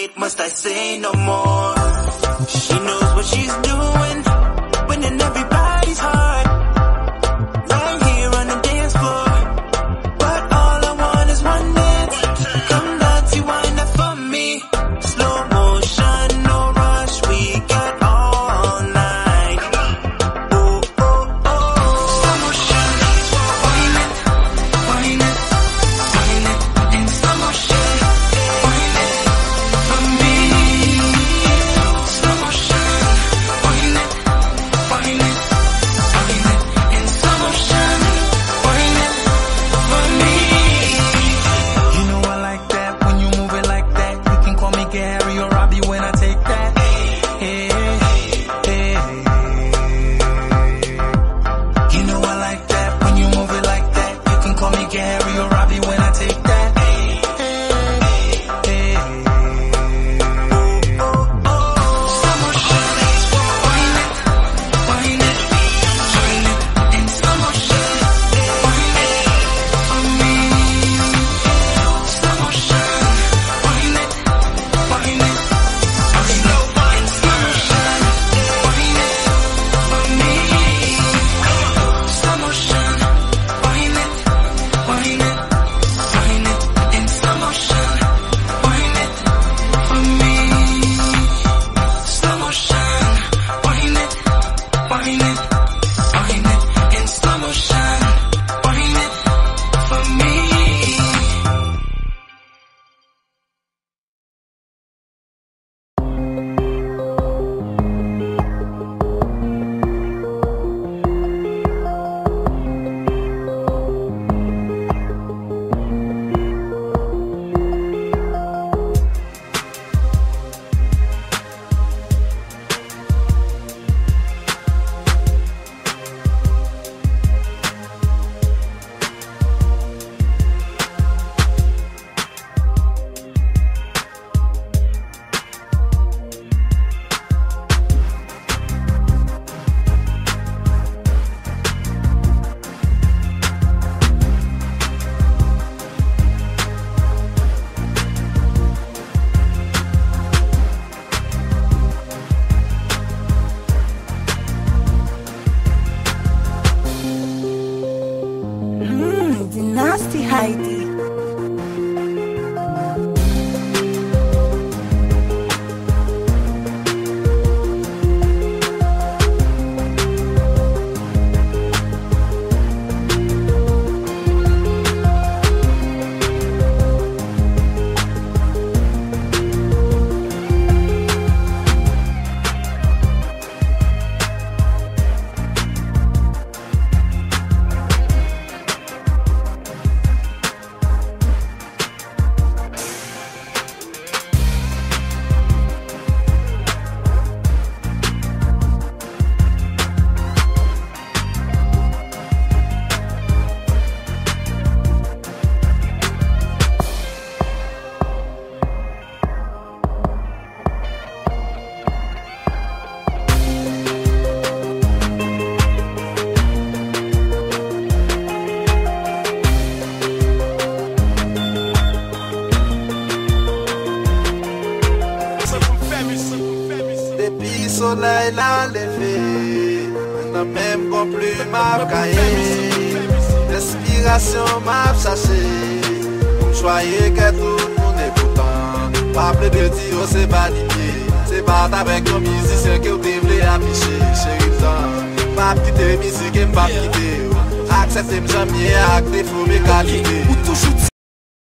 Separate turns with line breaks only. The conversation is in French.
wait, must I say no more? She knows what
she's doing,
winning
everybody's heart. Carry or Robbie when I take
soleil l'a levé même qu'on m'a caillé L'inspiration m'a chassé Pour choyer que tout le monde est content. Pas plus de dire oh, c'est pas d'idée. C'est pas avec un musicien que vous devez afficher Chérie temps. Pas petite musique et pas petite Acceptez-moi jamais faux mes qualités